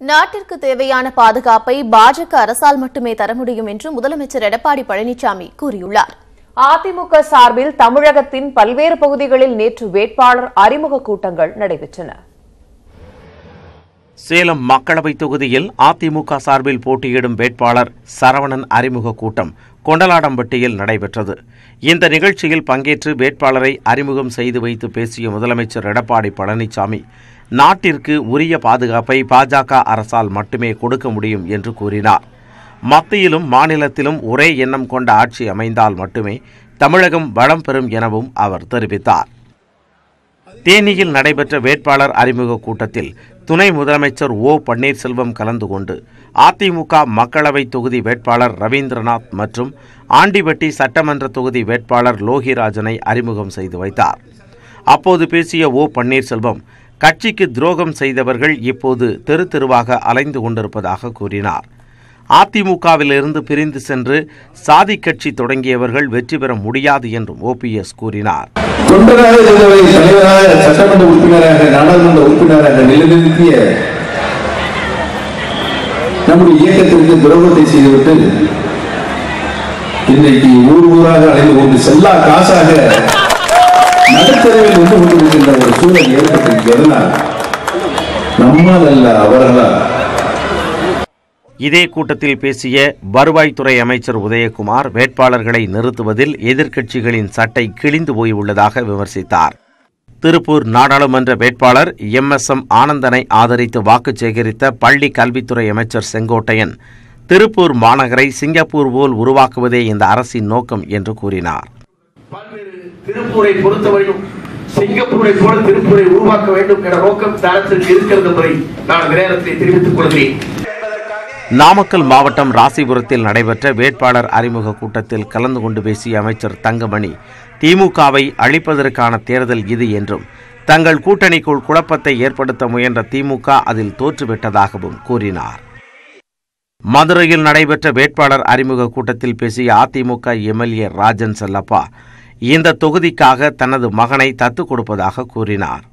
நாட்டிற்கு தேவையான பாதுகாப்பை பாஜக அரசால் மட்டுமே தர முடியும் என்று முதலமைச்சர் எடப்பாடி பழனிசாமி கூறியுள்ளார். அதிமுக சார்பில் தமிழகத்தின் பல்வேறு பகுதிகளில் நேற்று வேட்பாளர் அறிமுக கூட்டங்கள் நடைபெற்றன. சேலம் மக்களவைத் தொகுதியில் அதிமுக சார்பில் போட்டியிடும் வேட்பாளர் சரவணன் அறிமுக கூட்டம் கொண்டலாடம்பட்டியில் நடைபெற்றது. இந்த நிகழ்ச்சியில் பங்கேற்று வேட்பாளரை அறிமுகம் செய்து வைத்து பேசிய முதலமைச்சர் எடப்பாடி பழனிசாமி நாட்டிற்கு உரிய பாதுகாப்பை பாஜக அரசால் மட்டுமே கொடுக்க முடியும் என்று கூறினார். மத்தியிலும் மாநிலத்திலும் ஒரே எண்ணம் கொண்ட ஆட்சி அமைந்தால் மட்டுமே தமிழகம் வளம் பெறும் எனவும் அவர் தெரிவித்தார். தேனியில் நடைபெற்ற வேட்பாளர் அறிமுக கூட்டத்தில் துணை முதலமைச்சர் ஓ பன்னீர்செல்வம் கலந்து கொண்டு அதிமுக மக்களவை தொகுதி வேட்பாளர் ரவீந்திரநாத் மற்றும் ஆண்டிபட்டி சட்டமன்ற தொகுதி வேட்பாளர் லோகிராஜனை அறிமுகம் செய்து வைத்தார். அப்போது பேசிய ஓ பன்னீர்செல்வம் கட்சிக்கு துரோகம் செய்தவர்கள் இப்போது தெரு தெருவாக அலைந்து கொண்டிருப்பதாக கூறினார். அதிமுகவிலிருந்து பிரிந்து சென்று சாதி கட்சி தொடங்கியவர்கள் வெற்றி பெற முடியாது என்றும் ஓபிஎஸ் கூறினார். தொண்டராக இருந்தவரை தலைவராக சட்டமன்ற உறுப்பினராக நாடாளுமன்ற உறுப்பினராக நிலைநிறுத்திய நம்முடைய இயக்கத்திற்கு துரோகத்தை செய்துவிட்டு இன்றைக்கு ஊர் ஊராக அலைந்து கொண்டு செல்லா காசாக நடுத்தரவில் நின்று கொண்டிருக்கின்ற ஒரு சூழல் ஏற்பட்டிருக்கிறதுனால் நம்மால் அல்ல அவர்களால் இதே கூட்டத்தில் பேசிய வருவாய்த்துறை அமைச்சர் உதயகுமார் வேட்பாளர்களை நிறுத்துவதில் எதிர்க்கட்சிகளின் சட்டை கிழிந்து போயுள்ளதாக விமர்சித்தார். திருப்பூர் நாடாளுமன்ற வேட்பாளர் எம். எஸ். எம். ஆனந்தனை ஆதரித்து வாக்கு சேகரித்த பள்ளி கல்வித்துறை அமைச்சர் செங்கோட்டையன் திருப்பூர் மாநகரை சிங்கப்பூர் போல் உருவாக்குவதே இந்த அரசின் நோக்கம் என்று கூறினார். திருப்பூரை பொறுத்தவரையும் சிங்கப்பூரை போல திருப்பூரை உருவாக்க வேண்டும் என்ற நோக்கம் இந்த இருக்கிறது என்பதை நான் நேரத்தை தெரிவித்துக் கொள்கிறேன். நாமக்கல் மாவட்டம் ராசிபுரத்தில் நடைபெற்ற வேட்பாளர் அறிமுக கூட்டத்தில் கலந்து கொண்டு பேசிய அமைச்சர் தங்கமணி திமுகவை அழிப்பதற்கான தேர்தல் இது என்றும் தங்கள் கூட்டணிக்குள் குழப்பத்தை ஏற்படுத்த முயன்ற திமுக அதில் தோற்றுவிட்டதாகவும் கூறினார். மதுரையில் நடைபெற்ற வேட்பாளர் அறிமுக கூட்டத்தில் பேசிய அதிமுக எம்எல்ஏ ராஜன் செல்லப்பா இந்த தொகுதிக்காக தனது மகனை தத்து கொடுப்பதாக கூறினார்.